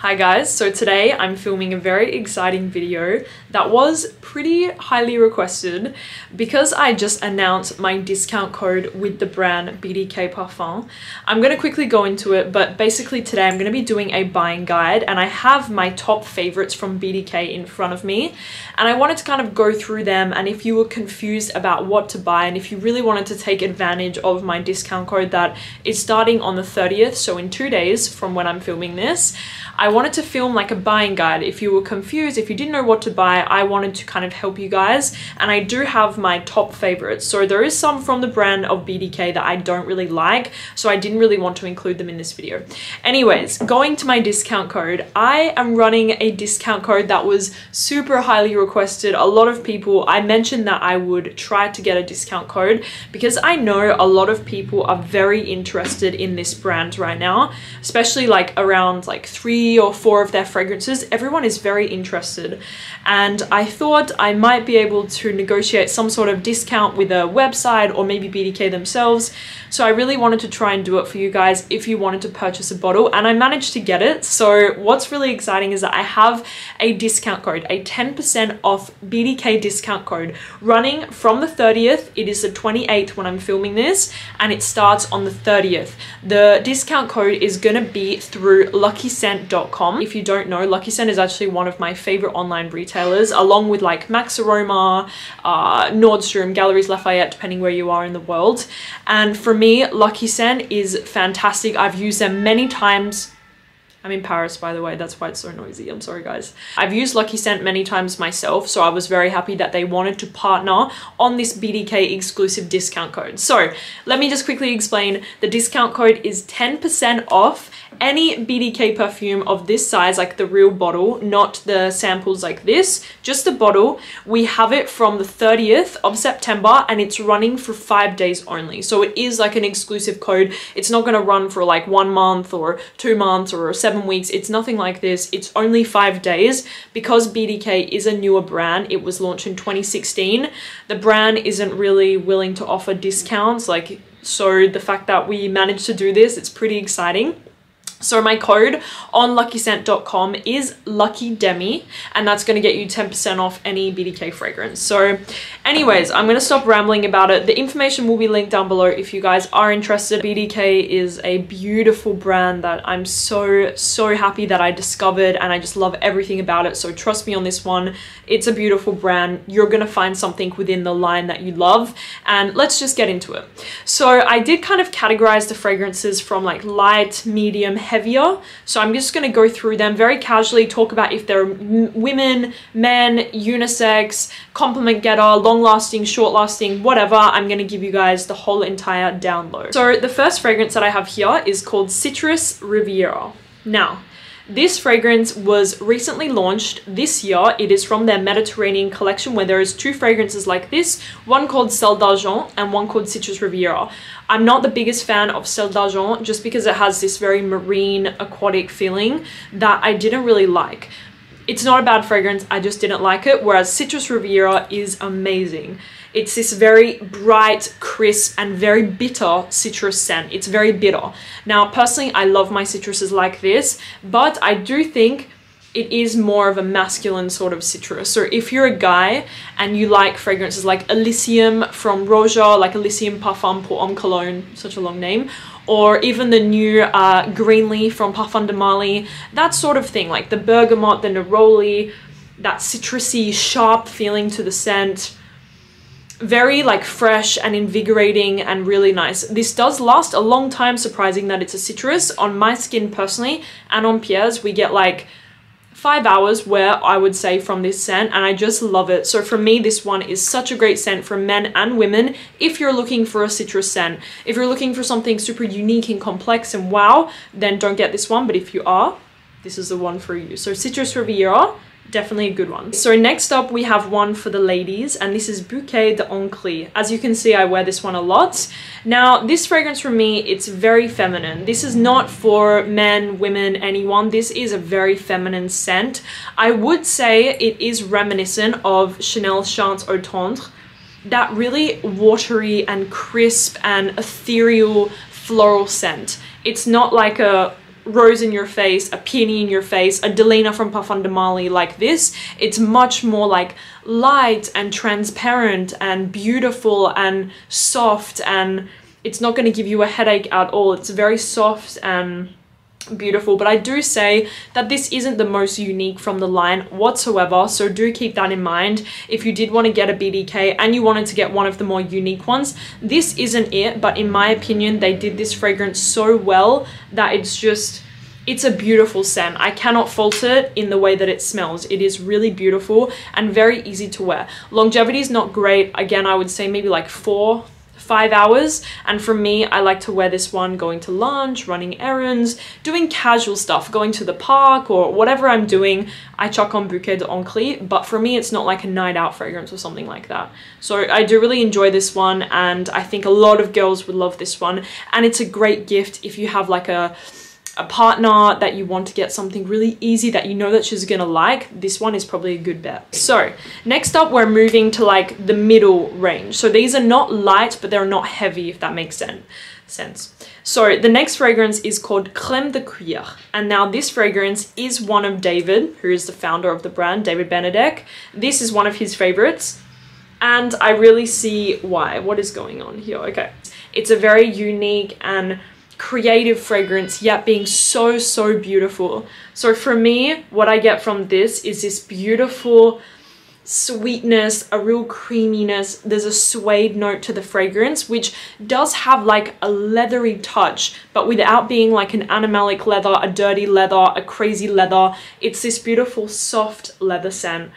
Hi guys, so today I'm filming a very exciting video that was pretty highly requested because I just announced my discount code with the brand BDK Parfums. I'm going to quickly go into it, but basically today I'm going to be doing a buying guide and I have my top favorites from BDK in front of me and I wanted to kind of go through them and if you were confused about what to buy and if you really wanted to take advantage of my discount code that is starting on the 30th, so in two days from when I'm filming this, I wanted to film like a buying guide. If you were confused, if you didn't know what to buy, I wanted to kind of help you guys. And I do have my top favorites. So there is some from the brand of BDK that I don't really like. So I didn't really want to include them in this video. Anyways, going to my discount code, I am running a discount code that was super highly requested. A lot of people, I mentioned that I would try to get a discount code because I know a lot of people are very interested in this brand right now, especially like around like three or four of their fragrances, everyone is very interested. And I thought I might be able to negotiate some sort of discount with a website or maybe BDK themselves. So I really wanted to try and do it for you guys if you wanted to purchase a bottle and I managed to get it. So what's really exciting is that I have a discount code, a 10% off BDK discount code running from the 30th. It is the 28th when I'm filming this and it starts on the 30th. The discount code is going to be through luckyscent.com if you don't know, Lucky Scent is actually one of my favorite online retailers, along with like MaxAroma, uh, Nordstrom, Galeries Lafayette, depending where you are in the world. And for me, Lucky Scent is fantastic. I've used them many times I'm in Paris, by the way. That's why it's so noisy. I'm sorry, guys. I've used Lucky Scent many times myself, so I was very happy that they wanted to partner on this BDK exclusive discount code. So let me just quickly explain. The discount code is 10% off any BDK perfume of this size, like the real bottle, not the samples like this, just the bottle. We have it from the 30th of September and it's running for five days only. So it is like an exclusive code. It's not gonna run for like one month or two months or a seven weeks. It's nothing like this. It's only five days because BDK is a newer brand. It was launched in 2016. The brand isn't really willing to offer discounts. Like, so the fact that we managed to do this, it's pretty exciting. So my code on luckyscent.com is luckydemi and that's going to get you 10% off any BDK fragrance. So anyways, I'm going to stop rambling about it. The information will be linked down below if you guys are interested. BDK is a beautiful brand that I'm so, so happy that I discovered and I just love everything about it. So trust me on this one. It's a beautiful brand. You're going to find something within the line that you love and let's just get into it. So I did kind of categorize the fragrances from like light, medium, heavier. So I'm just going to go through them very casually, talk about if they're women, men, unisex, compliment getter, long lasting, short lasting, whatever. I'm going to give you guys the whole entire download. So the first fragrance that I have here is called Citrus Riviera. Now, this fragrance was recently launched this year. It is from their Mediterranean collection where there is two fragrances like this, one called Sel d'Argent and one called Citrus Riviera. I'm not the biggest fan of Sel d'Argent just because it has this very marine aquatic feeling that I didn't really like. It's not a bad fragrance, I just didn't like it, whereas Citrus Riviera is amazing. It's this very bright, crisp, and very bitter citrus scent. It's very bitter. Now, personally, I love my citruses like this, but I do think it is more of a masculine sort of citrus. So if you're a guy and you like fragrances like Elysium from Roja, like Elysium Parfum pour Homme Cologne, such a long name, or even the new uh, Greenley from Parfums de Marly, that sort of thing, like the bergamot, the neroli, that citrusy, sharp feeling to the scent, very like fresh and invigorating and really nice. This does last a long time, surprising that it's a citrus. On my skin personally and on Pierre's, we get like five hours where I would say from this scent and I just love it. So for me, this one is such a great scent for men and women if you're looking for a citrus scent. If you're looking for something super unique and complex and wow, then don't get this one. But if you are, this is the one for you. So Citrus Riviera definitely a good one. So next up we have one for the ladies and this is Bouquet de. As you can see I wear this one a lot. Now this fragrance for me it's very feminine. This is not for men, women, anyone. This is a very feminine scent. I would say it is reminiscent of Chanel Chance Eau Tendre. That really watery and crisp and ethereal floral scent. It's not like a rose in your face, a peony in your face, a Delina from Marly like this. It's much more like light and transparent and beautiful and soft and it's not going to give you a headache at all. It's very soft and beautiful but I do say that this isn't the most unique from the line whatsoever so do keep that in mind if you did want to get a BDK and you wanted to get one of the more unique ones this isn't it but in my opinion they did this fragrance so well that it's just it's a beautiful scent. I cannot fault it in the way that it smells. It is really beautiful and very easy to wear. Longevity is not great. Again, I would say maybe like four, five hours. And for me, I like to wear this one going to lunch, running errands, doing casual stuff, going to the park or whatever I'm doing. I chuck on Bouquet de Hongrie, but for me, it's not like a night out fragrance or something like that. So I do really enjoy this one and I think a lot of girls would love this one. And it's a great gift if you have like a a partner that you want to get something really easy that you know that she's gonna like, this one is probably a good bet. So next up, we're moving to like the middle range. So these are not light, but they're not heavy, if that makes sense. sense. So the next fragrance is called Crème de Cuir. And now this fragrance is one of David, who is the founder of the brand, David Benedek. This is one of his favorites. And I really see why. What is going on here? Okay. It's a very unique and creative fragrance yet being so so beautiful so for me what i get from this is this beautiful sweetness a real creaminess there's a suede note to the fragrance which does have like a leathery touch but without being like an animalic leather a dirty leather a crazy leather it's this beautiful soft leather scent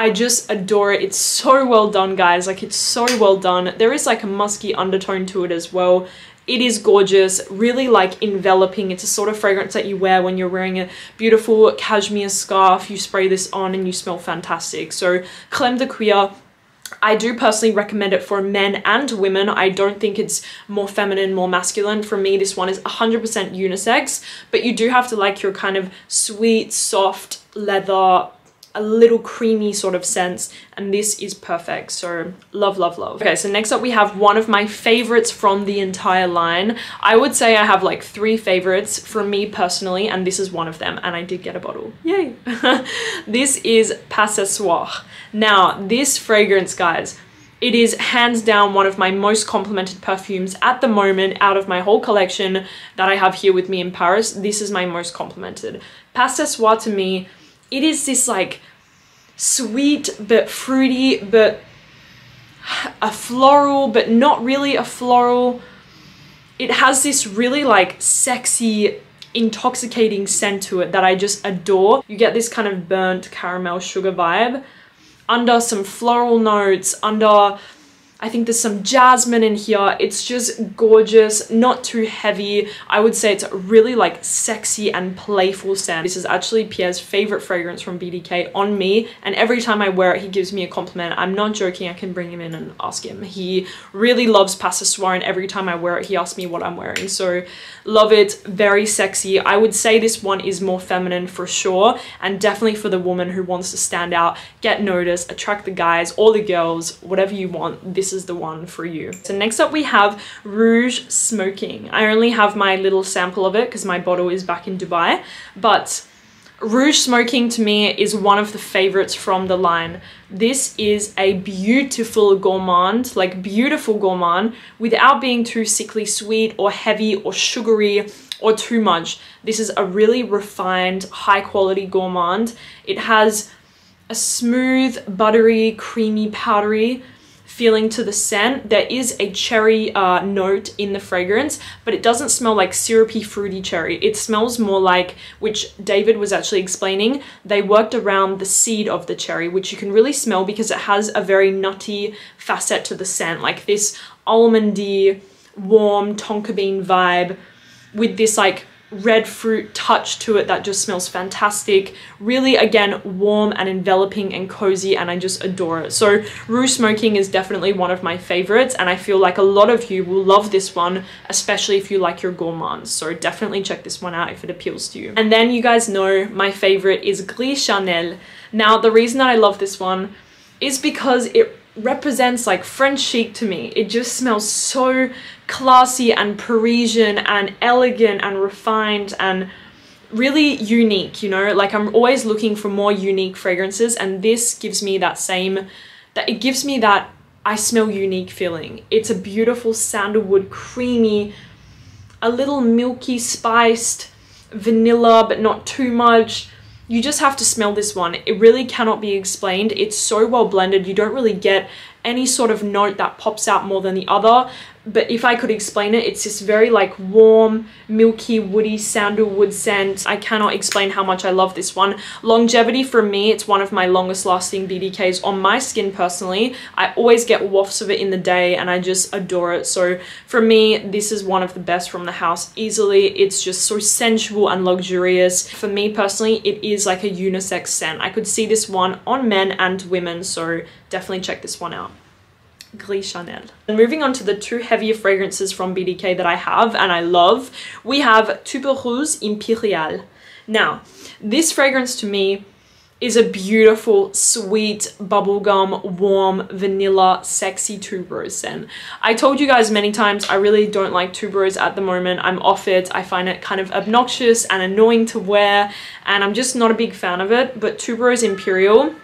I just adore it. It's so well done, guys. Like, it's so well done. There is like a musky undertone to it as well. It is gorgeous, really like enveloping. It's a sort of fragrance that you wear when you're wearing a beautiful cashmere scarf. You spray this on and you smell fantastic. So Crème de Cuir I do personally recommend it for men and women. I don't think it's more feminine, more masculine. For me, this one is 100% unisex, but you do have to like your kind of sweet, soft leather a little creamy sort of sense and this is perfect. So love love love. Okay so next up we have one of my favorites from the entire line. I would say i have like three favorites for me personally and this is one of them and i did get a bottle. Yay! This is Pas Soir now this fragrance guys it is hands down one of my most complimented perfumes at the moment out of my whole collection that I have here with me in Paris. This is my most complimented. Pas Soir to me it is this like sweet but fruity but a floral but not really a floral. It has this really like sexy intoxicating scent to it that I just adore. You get this kind of burnt caramel sugar vibe under some floral notes under I think there's some jasmine in here. It's just gorgeous, not too heavy. I would say it's really like sexy and playful scent. This is actually Pierre's favorite fragrance from BDK on me. And every time I wear it, he gives me a compliment. I'm not joking. I can bring him in and ask him. He really loves Pas Ce and every time I wear it, he asks me what I'm wearing. So love it. Very sexy. I would say this one is more feminine for sure. And definitely for the woman who wants to stand out, get noticed, attract the guys or the girls, whatever you want. This this is the one for you. So next up we have Rouge Smoking. I only have my little sample of it because my bottle is back in Dubai, but Rouge Smoking to me is one of the favorites from the line. This is a beautiful gourmand, like beautiful gourmand, without being too sickly sweet or heavy or sugary or too much. This is a really refined, high quality gourmand. It has a smooth, buttery, creamy, powdery feeling to the scent. There is a cherry uh, note in the fragrance, but it doesn't smell like syrupy fruity cherry. It smells more like, which David was actually explaining, they worked around the seed of the cherry, which you can really smell because it has a very nutty facet to the scent, like this almondy, warm tonka bean vibe with this like red fruit touch to it that just smells fantastic. Really, again, warm and enveloping and cozy, and I just adore it. So Rouge Smoking is definitely one of my favorites, and I feel like a lot of you will love this one, especially if you like your gourmands. So definitely check this one out if it appeals to you. And then you guys know my favorite is Gris Charnel. Now, the reason that I love this one is because it represents like French chic to me. It just smells so classy and Parisian and elegant and refined and really unique, you know? Like I'm always looking for more unique fragrances and this gives me that same that it gives me that I smell unique feeling. It's a beautiful sandalwood creamy a little milky spiced vanilla but not too much you just have to smell this one. It really cannot be explained. It's so well blended. You don't really get any sort of note that pops out more than the other but if I could explain it, it's this very like warm, milky, woody sandalwood scent. I cannot explain how much I love this one. Longevity for me, it's one of my longest lasting BDKs on my skin personally. I always get wafts of it in the day and I just adore it. So for me, this is one of the best from the house easily. It's just so sensual and luxurious. For me personally, it is like a unisex scent. I could see this one on men and women, so definitely check this one out. Gris Charnel. And moving on to the two heavier fragrances from BDK that I have and I love, we have Tuberose Imperial. Now, this fragrance to me is a beautiful, sweet, bubblegum, warm, vanilla, sexy tuberose scent. I told you guys many times I really don't like tuberose at the moment. I'm off it. I find it kind of obnoxious and annoying to wear and I'm just not a big fan of it. But tuberose Imperial,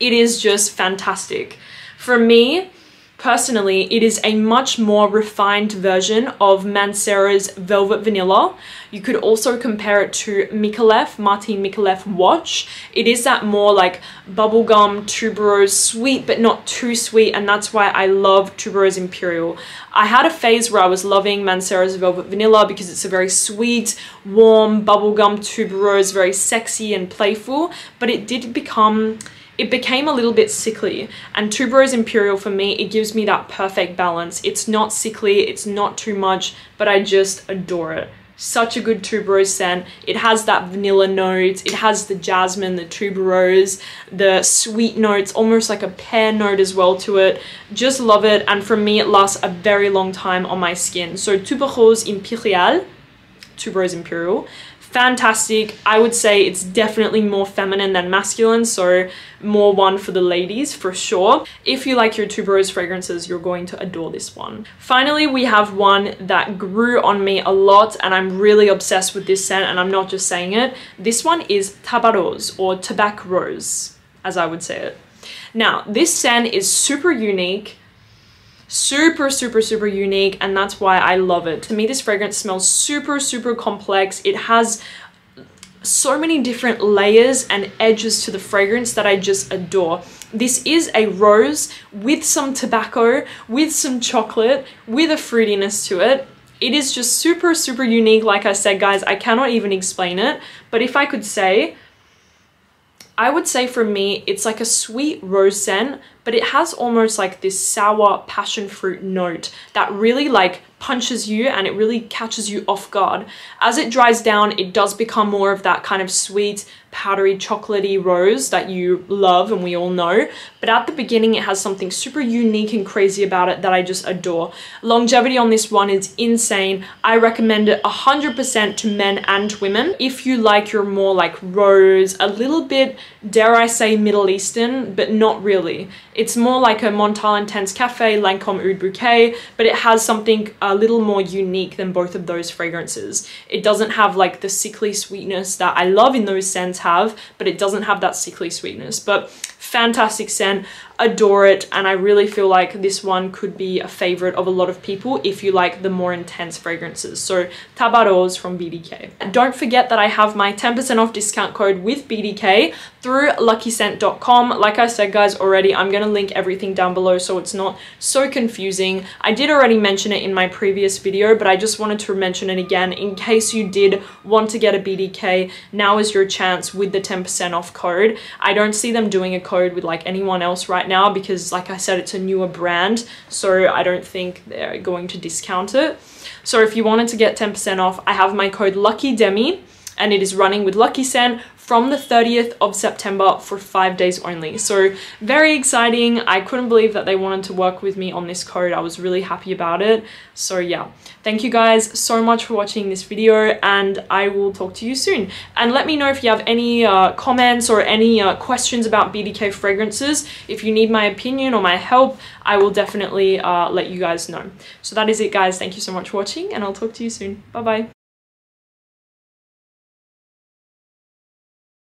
it is just fantastic. For me, Personally, it is a much more refined version of Mancera's Velvet Vanilla. You could also compare it to Micallef, Martin Micallef Watch. It is that more like bubblegum tuberose, sweet but not too sweet, and that's why I love tuberose Imperial. I had a phase where I was loving Mancera's Velvet Vanilla because it's a very sweet, warm, bubblegum tuberose, very sexy and playful, but it did become it became a little bit sickly and tuberose imperial for me it gives me that perfect balance. It's not sickly it's not too much but i just adore it. Such a good tuberose scent. It has that vanilla note it has the jasmine the tuberose the sweet notes almost like a pear note as well to it. Just love it and for me it lasts a very long time on my skin. So tuberose imperial tuberose imperial fantastic. I would say it's definitely more feminine than masculine, so more one for the ladies for sure. If you like your tuberose fragrances, you're going to adore this one. Finally, we have one that grew on me a lot and I'm really obsessed with this scent and I'm not just saying it. This one is Tabac or Tabac Rose, as I would say it. Now, this scent is super unique super super super unique and that's why I love it. To me this fragrance smells super super complex. It has so many different layers and edges to the fragrance that I just adore. This is a rose with some tobacco, with some chocolate, with a fruitiness to it. It is just super, super unique. Like I said, guys, I cannot even explain it. But if I could say, I would say for me, it's like a sweet rose scent, but it has almost like this sour passion fruit note that really like punches you and it really catches you off guard. As it dries down, it does become more of that kind of sweet, powdery, chocolatey rose that you love and we all know. But at the beginning, it has something super unique and crazy about it that I just adore. Longevity on this one is insane. I recommend it 100% to men and women. If you like your more like rose, a little bit, dare I say, Middle Eastern, but not really. It's more like a Montale Intense Cafe Lancome Oud Bouquet, but it has something a little more unique than both of those fragrances. It doesn't have like the sickly sweetness that I love in those scents have, but it doesn't have that sickly sweetness. But fantastic scent adore it and I really feel like this one could be a favorite of a lot of people if you like the more intense fragrances. So Tabac Rose from BDK. Don't forget that I have my 10% off discount code with BDK through luckyscent.com. Like I said guys already, I'm going to link everything down below so it's not so confusing. I did already mention it in my previous video, but I just wanted to mention it again in case you did want to get a BDK. Now is your chance with the 10% off code. I don't see them doing a code with like anyone else right now because like I said, it's a newer brand. So I don't think they're going to discount it. So if you wanted to get 10% off, I have my code LUCKY DEMI and it is running with Lucky Scent from the 30th of September for five days only. So very exciting. I couldn't believe that they wanted to work with me on this code. I was really happy about it. So yeah, thank you guys so much for watching this video and I will talk to you soon. And let me know if you have any uh, comments or any uh, questions about BDK fragrances. If you need my opinion or my help, I will definitely uh, let you guys know. So that is it guys. Thank you so much for watching and I'll talk to you soon. Bye bye.